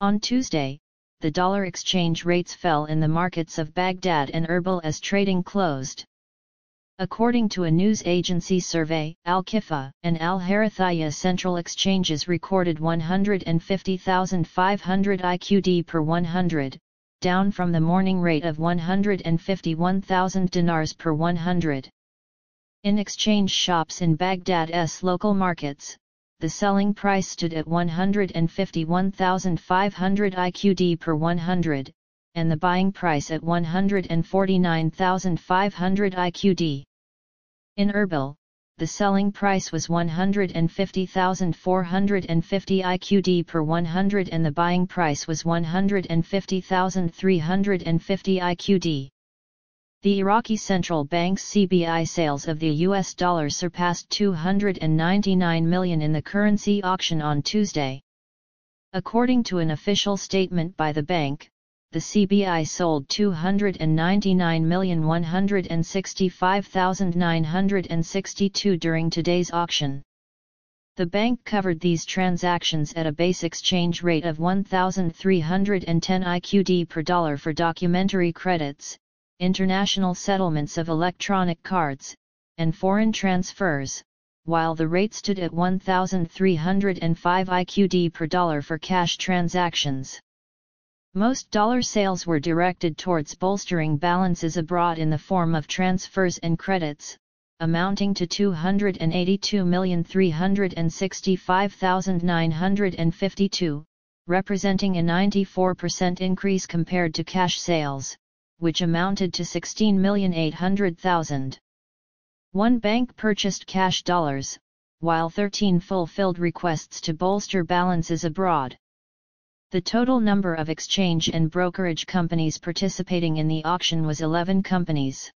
On Tuesday, the dollar exchange rates fell in the markets of Baghdad and Erbil as trading closed. According to a news agency survey, Al-Kifa and Al-Harithaya central exchanges recorded 150,500 IQD per 100, down from the morning rate of 151,000 dinars per 100. In exchange shops in Baghdad's local markets, the selling price stood at 151,500 IQD per 100, and the buying price at 149,500 IQD. In Erbil, the selling price was 150,450 IQD per 100 and the buying price was 150,350 IQD. The Iraqi Central Bank's CBI sales of the US dollar surpassed 299 million in the currency auction on Tuesday. According to an official statement by the bank, the CBI sold 299,165,962 during today's auction. The bank covered these transactions at a base exchange rate of 1,310 IQD per dollar for documentary credits, international settlements of electronic cards, and foreign transfers, while the rate stood at 1,305 IQD per dollar for cash transactions. Most dollar sales were directed towards bolstering balances abroad in the form of transfers and credits, amounting to 282,365,952, representing a 94% increase compared to cash sales, which amounted to 16,800,000. One bank purchased cash dollars, while 13 fulfilled requests to bolster balances abroad. The total number of exchange and brokerage companies participating in the auction was 11 companies.